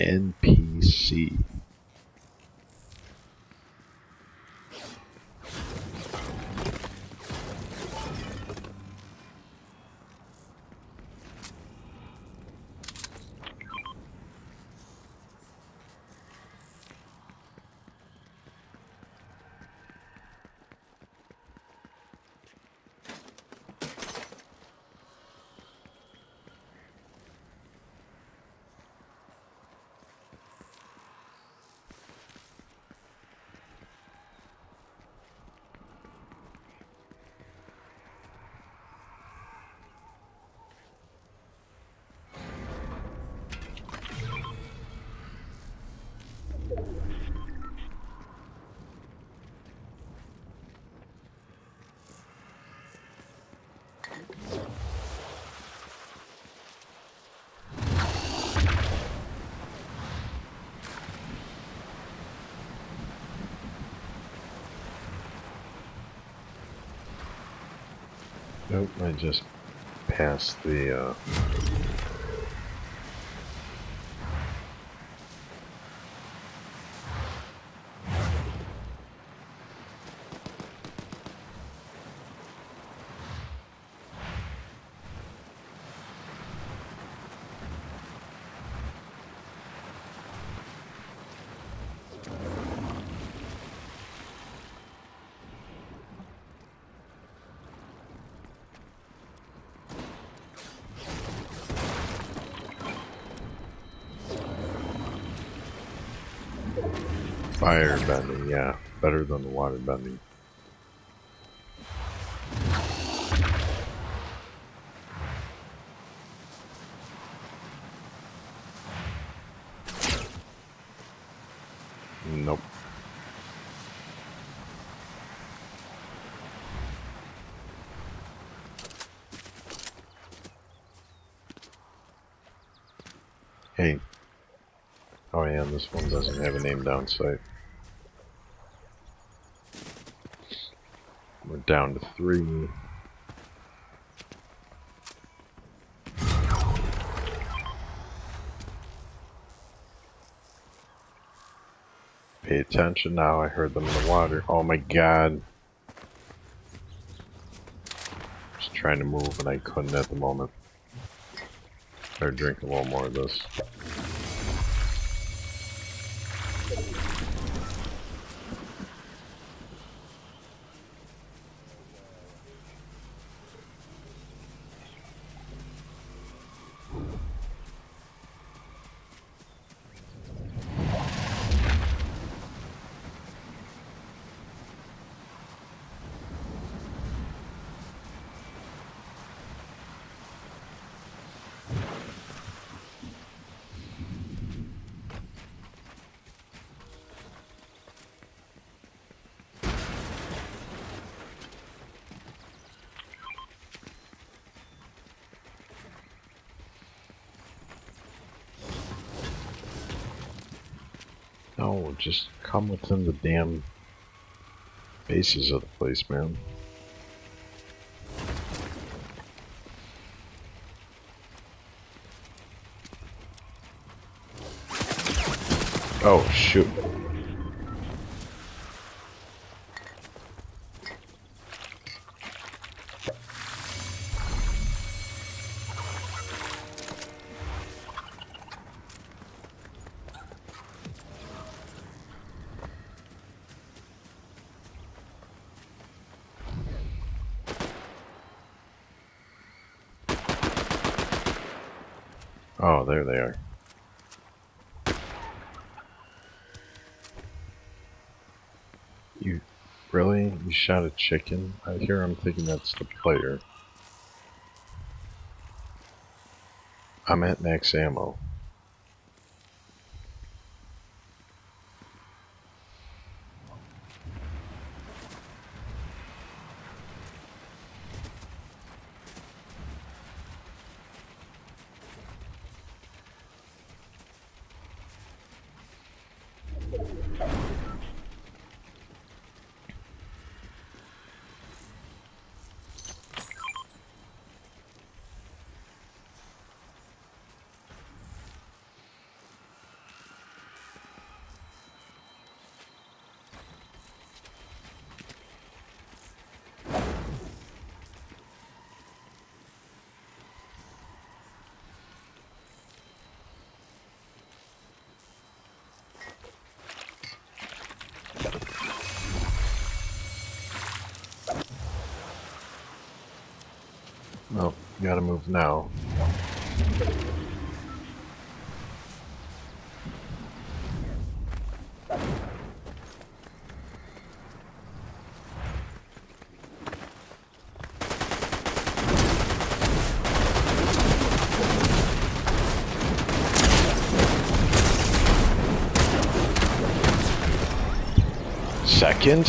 NPC. Nope, I just passed the, uh... Fire bending, yeah. Better than the water bending. Nope. Hey. Oh yeah, this one doesn't have a name down site. We're down to three. Pay attention now, I heard them in the water. Oh my god. Just trying to move and I couldn't at the moment. Better drink a little more of this. No, just come within the damn bases of the place, man. Oh, shoot. Oh, there they are. You A chicken? I hear I'm thinking that's the player. I'm at max ammo. You gotta move now. Second?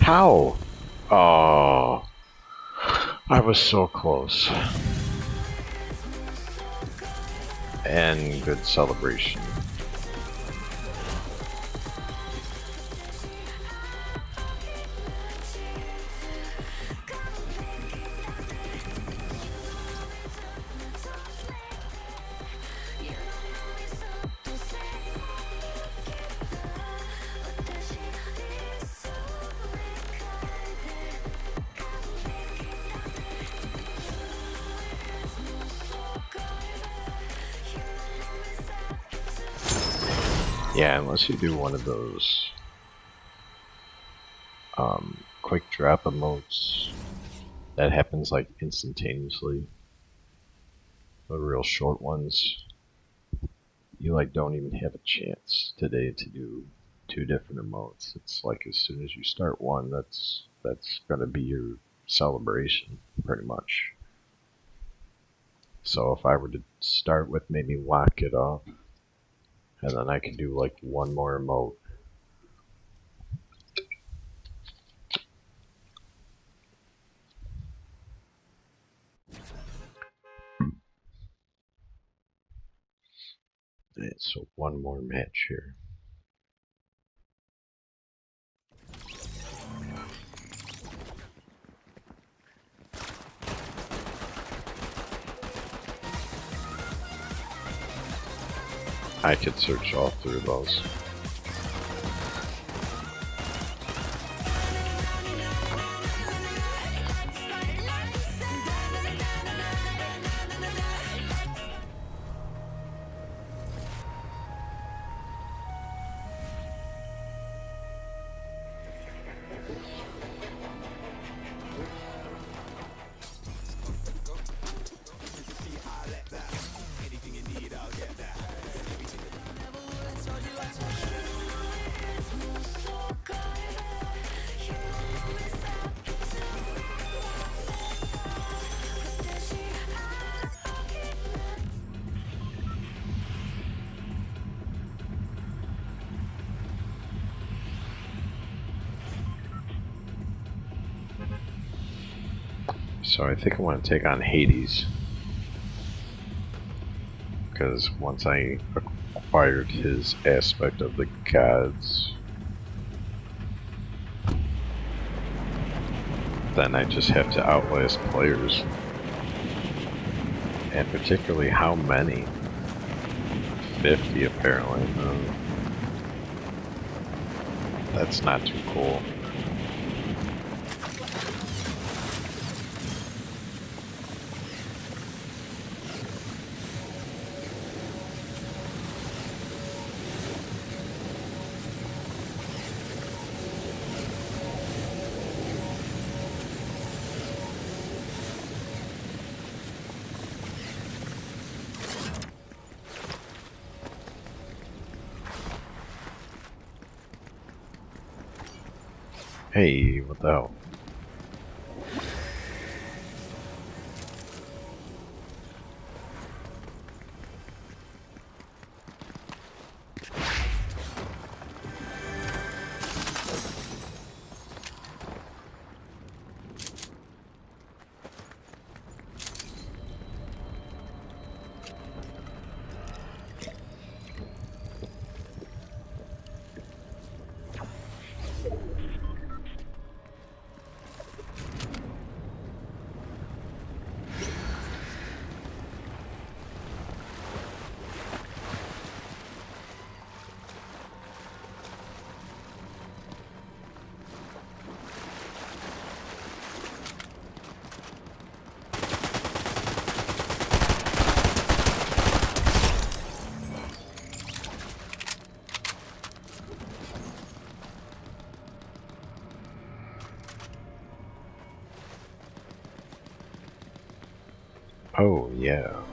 How? Oh. I was so close. And good celebration. Yeah, unless you do one of those um, quick drop emotes that happens like instantaneously. The real short ones, you like don't even have a chance today to do two different emotes. It's like as soon as you start one, that's that's gonna be your celebration, pretty much. So if I were to start with maybe lock it up and then I can do like one more emote. so one more match here. I could search all through those. So I think I want to take on Hades. Because once I acquired his aspect of the gods, then I just have to outlast players. And particularly how many? 50 apparently. Hmm. that's not too cool. Hey, yeah.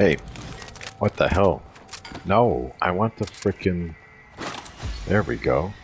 Hey, what the hell? No, I want the frickin'... There we go.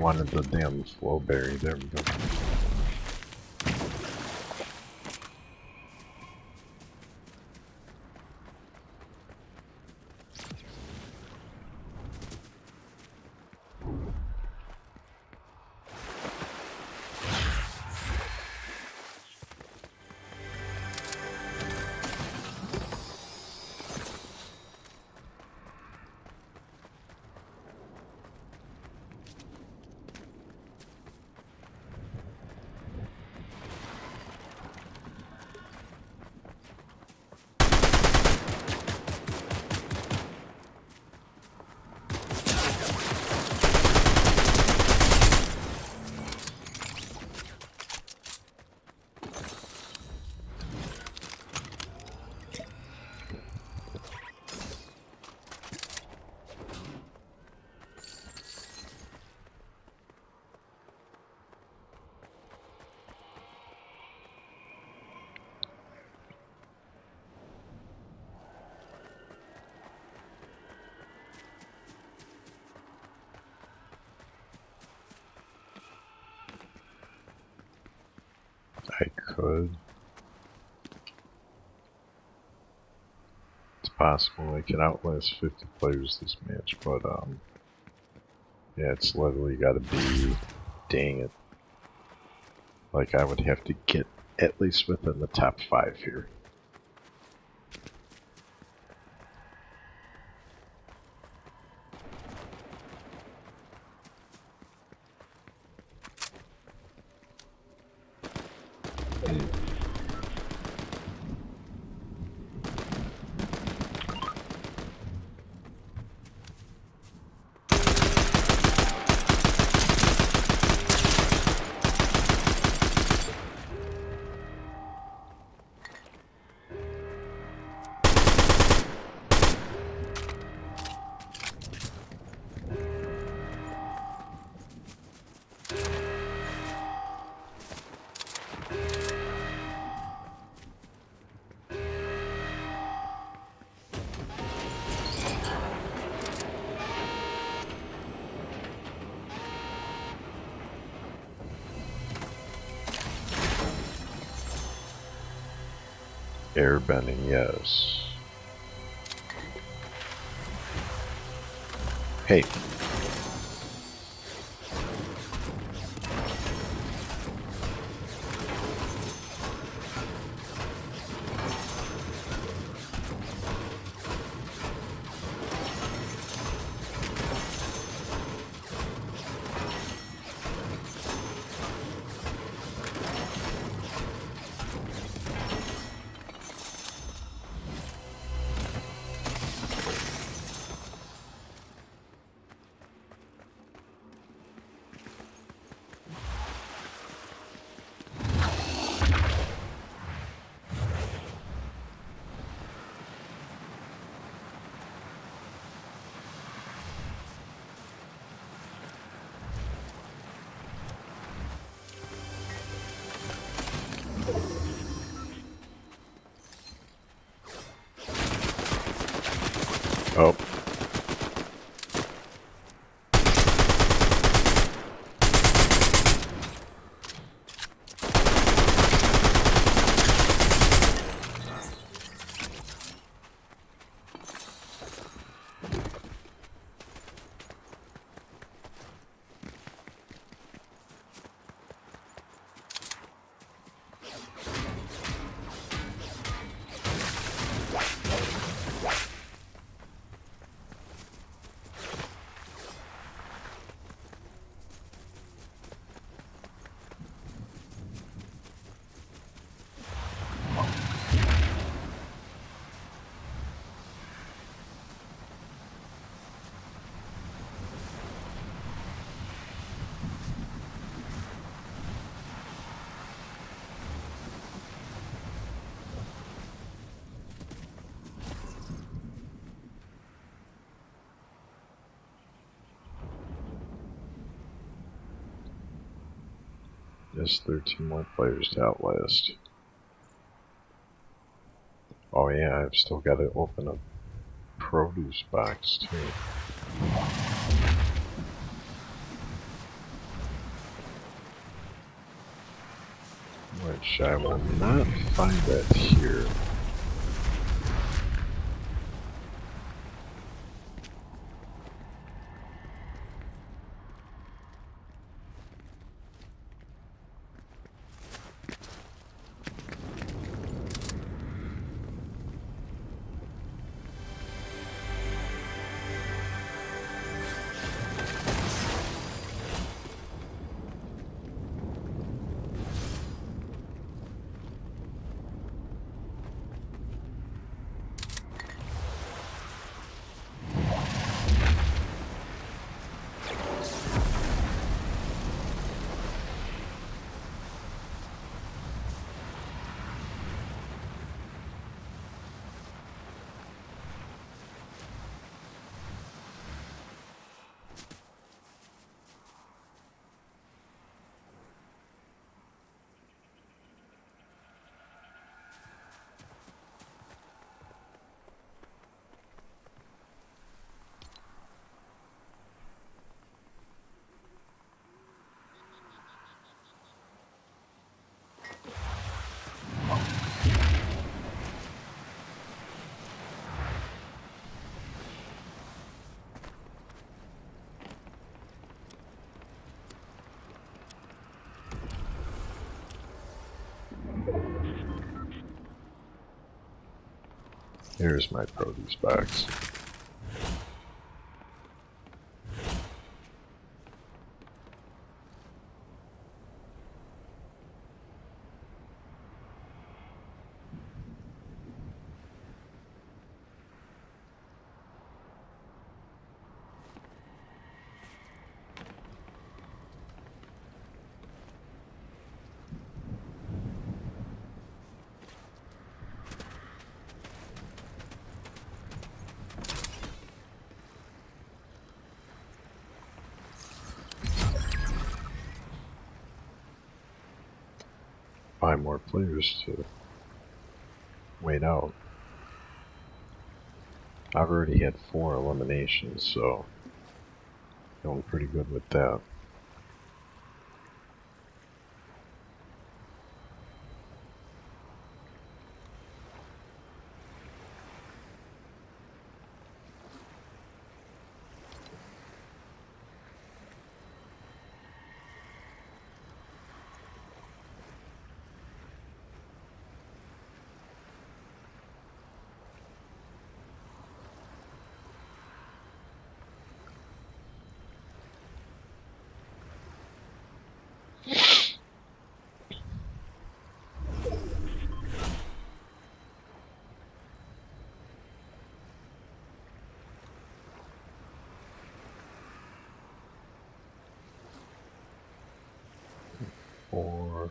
Wanted the damn slow berry. There we go. I could. It's possible I can outlast 50 players this match, but um, yeah, it's literally got to be, dang it. Like I would have to get at least within the top five here. Airbending, yes. Hey. Just 13 more players to outlast. Oh yeah, I've still got to open a produce box too. Which I will not find that here. Here's my produce box. More players to wait out. I've already had four eliminations, so feeling pretty good with that. Or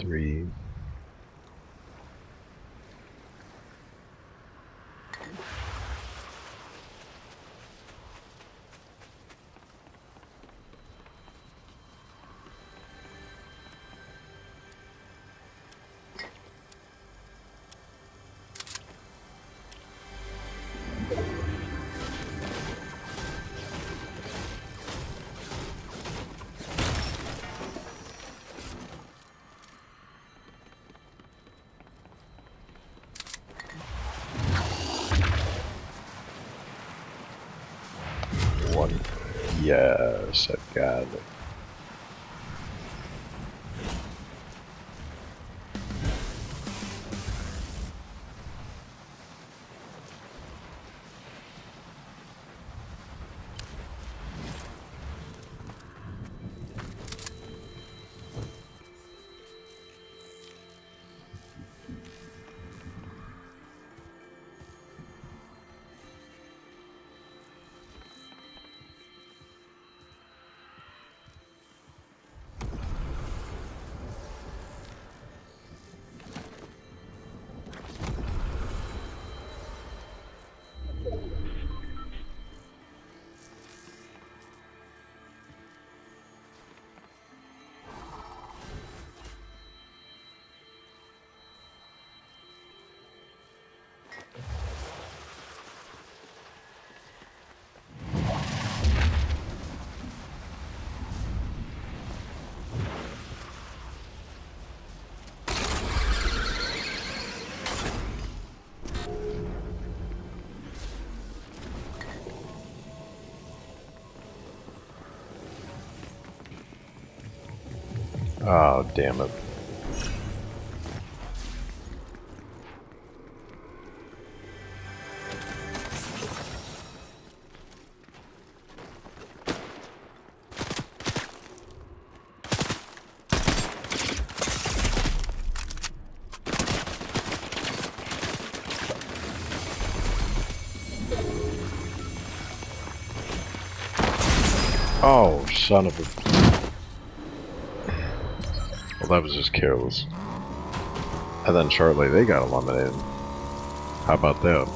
three. Yes, I got it. Oh, damn it. Oh, son of a... That was just careless. And then shortly they got eliminated. How about that?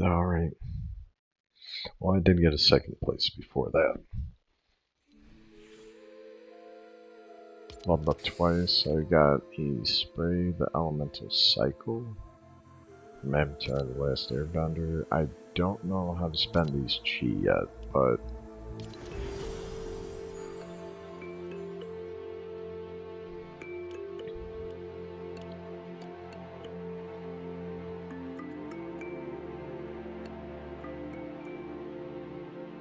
Alright. Well, I did get a second place before that. Leveled up twice. I got a spray, the elemental cycle. from Avatar The Last Airbender. I don't know how to spend these chi yet, but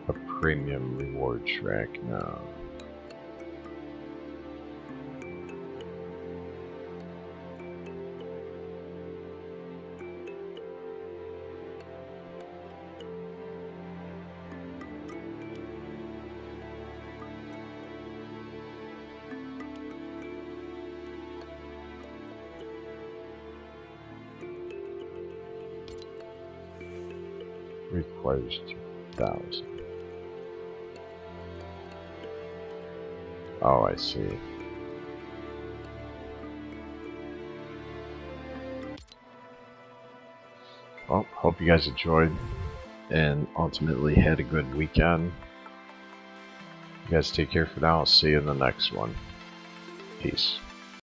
a premium reward track now. Well, hope you guys enjoyed and ultimately had a good weekend. You guys take care for now. I'll see you in the next one. Peace.